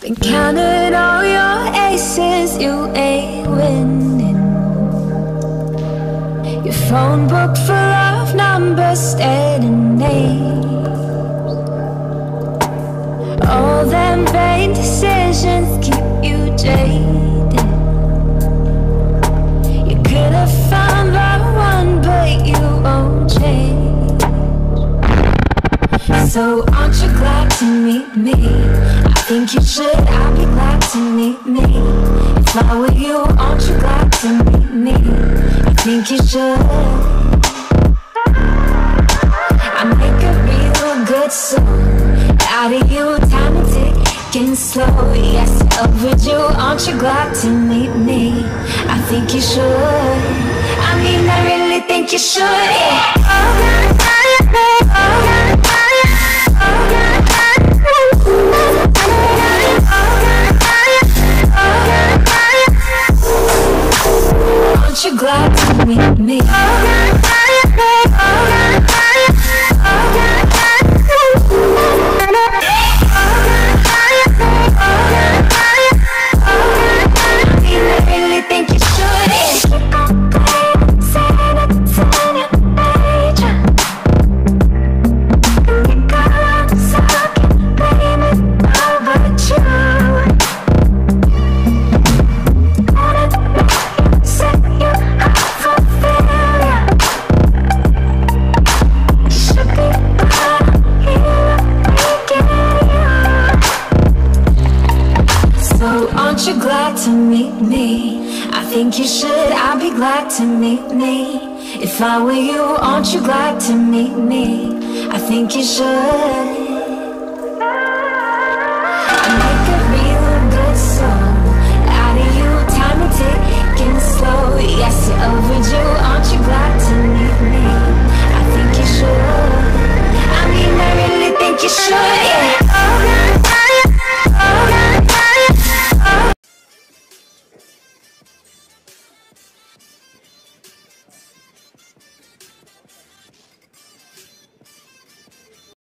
Been counting all your aces, you ain't winning. Your phone book full of numbers, stating names. All them vain decisions keep you jaded. You could have found the one, but you won't change. So aren't you glad to meet me? I should. I'll be glad to meet me. If I were you, aren't you glad to meet me? I think you should. I make a real good song out of you, time and ticking slow. Yes, overdue. Aren't you glad to meet me? I think you should. I mean, I really think you should. Yeah. Oh, aren't aren't you glad to meet me? I think you should. I'd be glad to meet me. If I were you, aren't you glad to meet me? I think you should.